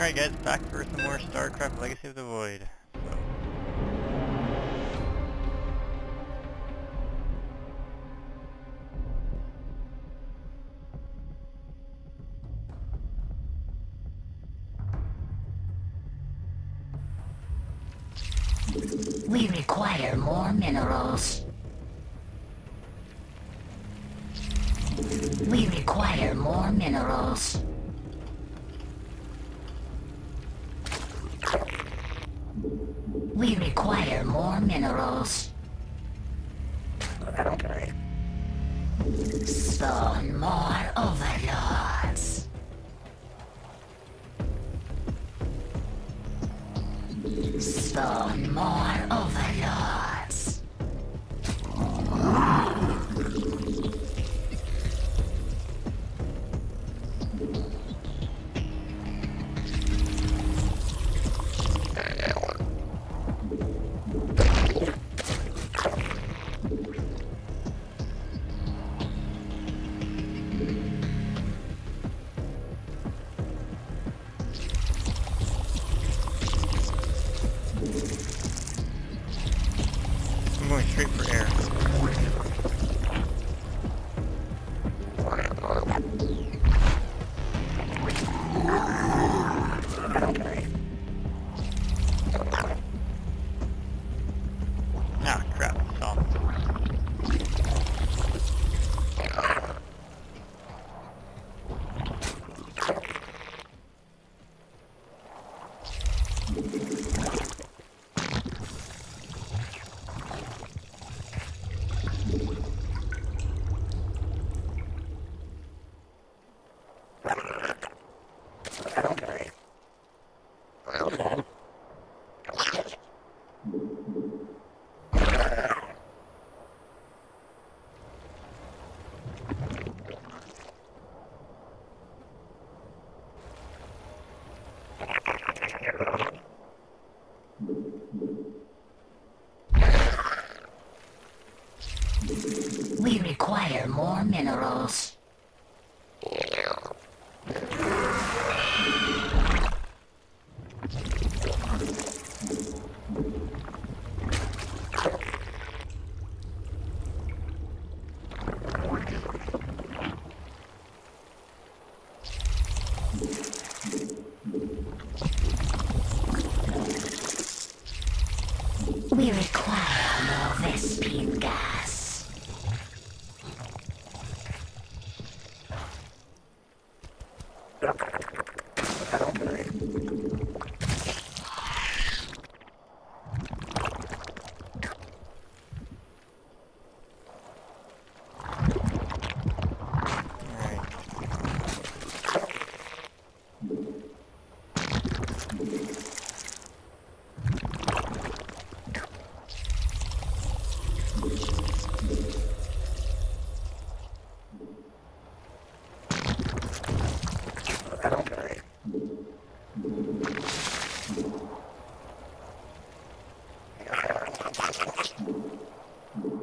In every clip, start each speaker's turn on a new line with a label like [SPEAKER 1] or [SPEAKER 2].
[SPEAKER 1] Alright guys, back for some more StarCraft Legacy of the Void. So.
[SPEAKER 2] We require more minerals. We require more minerals. We require more minerals. Spawn more overlords. Spawn more We require more minerals. We require
[SPEAKER 1] Alright.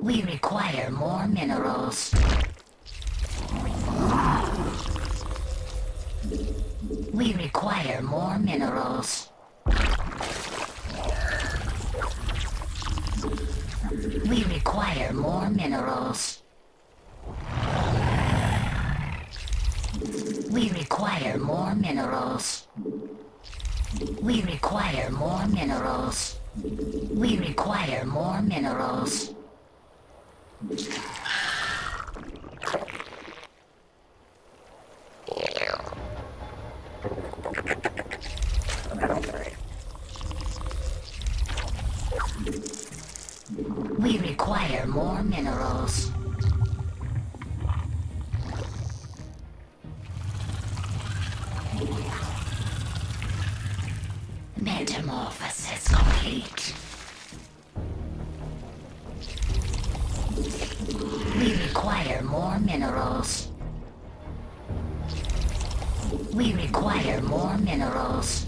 [SPEAKER 2] We require minerals. We require more minerals. We require more minerals. We require more minerals. We require more minerals. We require more minerals. Minerals. Metamorphosis complete. We require more minerals. We require more minerals.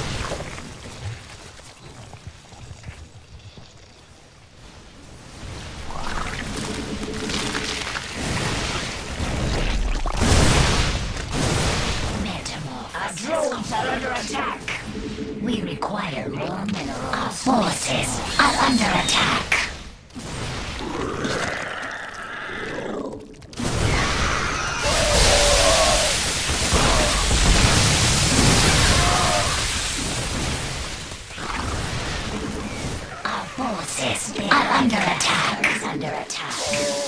[SPEAKER 2] Are under attack. We require more minerals. Our forces are under attack. Our forces are under attack. Under attack.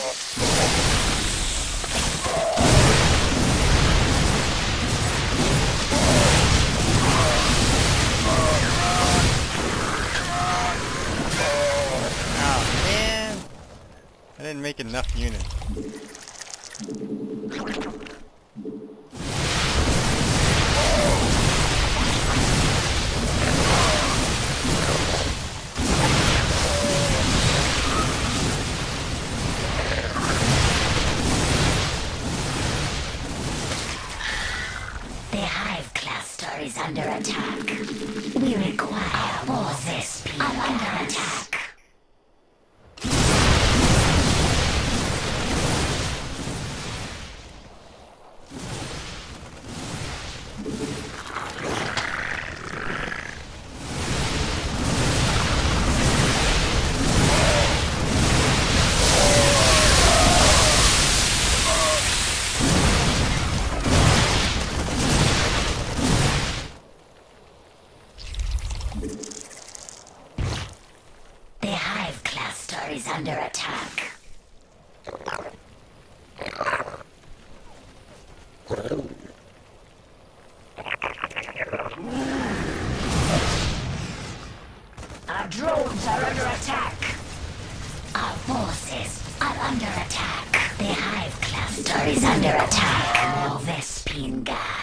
[SPEAKER 1] Didn't make
[SPEAKER 2] is under attack. Vespene gas.